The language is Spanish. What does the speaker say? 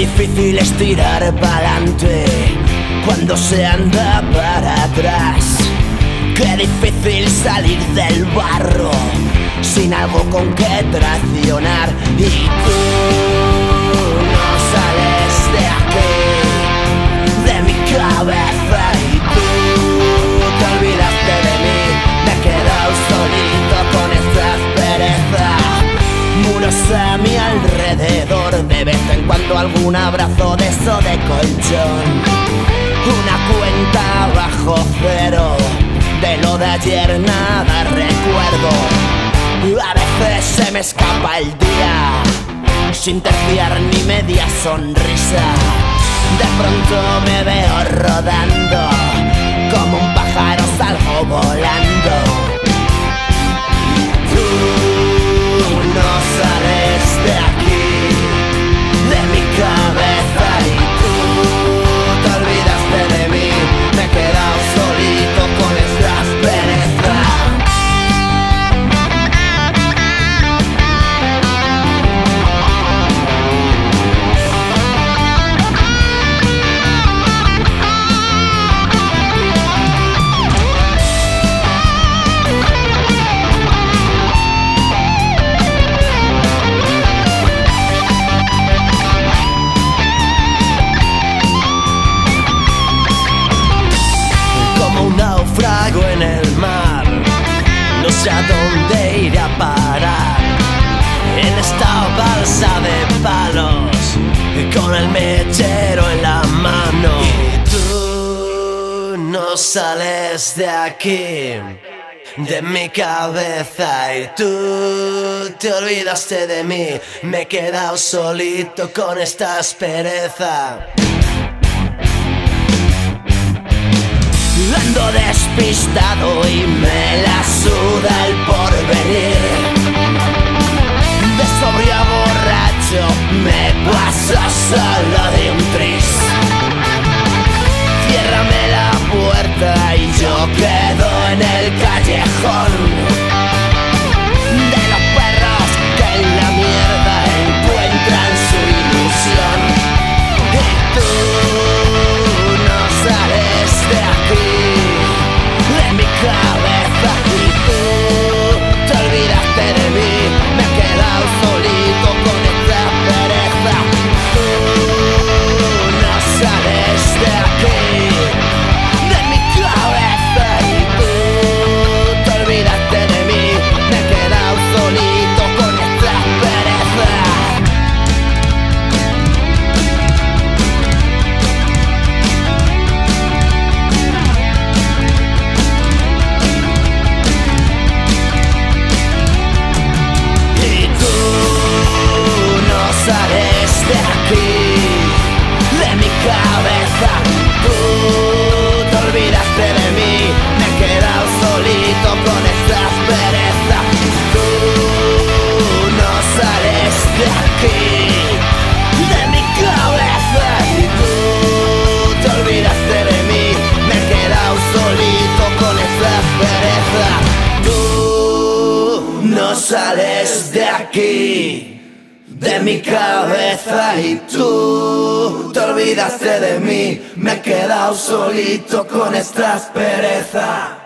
difícil es tirar para adelante cuando se anda para atrás. Qué difícil salir del barro sin algo con que traicionar. Y tú no sales de aquí, de mi cabeza. Y tú te olvidaste de mí, me he quedado solito con esta pereza. Muros a mi alrededor, de vez en cuando algún abrazo de eso de colchón. Una cuenta bajo cero, de lo de ayer nada recuerdo. A veces se me escapa el día, sin terciar ni media sonrisa. De pronto me veo rodando, como un pájaro salgo volando. Con el mechero en la mano. Y tú no sales de aquí. De mi cabeza y tú te olvidaste de mí, me he quedado solito con esta aspereza. Ando despistado y me la suda el porvenir. Solo de un tris. Ciérrame la puerta y yo quedo en el callejón. No sales de aquí. De mi cabeza y tú te olvidaste de mí, me he quedado solito con esta pereza.